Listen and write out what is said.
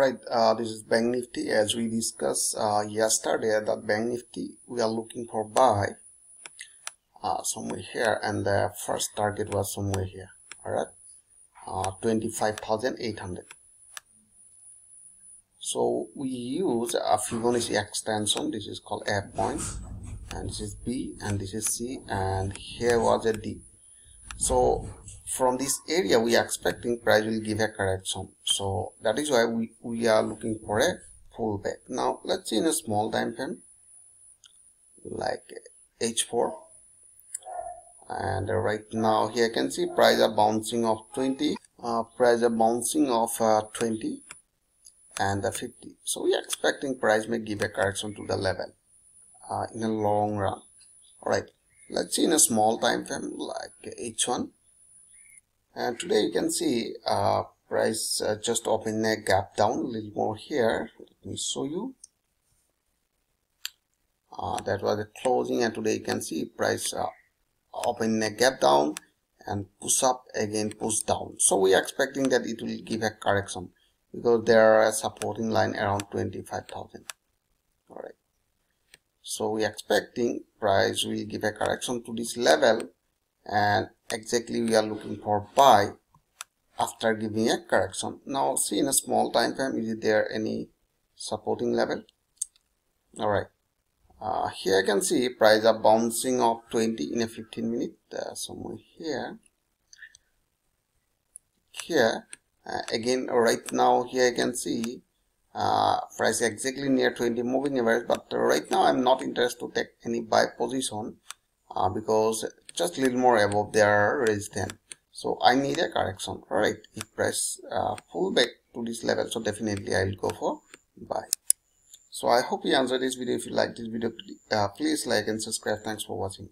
Alright, uh, this is Bank Nifty. As we discussed uh, yesterday, that Bank Nifty we are looking for buy uh, somewhere here, and the first target was somewhere here. Alright, uh, 25,800. So we use a Fibonacci extension. This is called A point, and this is B, and this is C, and here was a D so from this area we are expecting price will give a correction so that is why we we are looking for a pullback. Now let's see in a small time frame like h4 and right now here you can see price are bouncing of 20 uh, price are bouncing of uh, 20 and the 50 so we are expecting price may give a correction to the level uh, in a long run. All right let's see in a small time frame like h1 and today you can see uh, price uh, just open a gap down a little more here. Let me show you. Uh, that was a closing and today you can see price uh, open a gap down and push up again push down. So we are expecting that it will give a correction because there are a supporting line around 25,000 all right. So we are expecting price will give a correction to this level and exactly we are looking for buy after giving a correction. Now see in a small time frame is there any supporting level? All right. Uh, here you can see price are bouncing off 20 in a 15 minute. Uh, somewhere here. Here uh, again right now here you can see uh, price exactly near 20 moving average but right now i'm not interested to take any buy position uh, because just a little more above their resistance so i need a correction. Right if price uh, pull back to this level. So definitely i will go for buy. So i hope you answered this video. If you like this video uh, please like and subscribe. Thanks for watching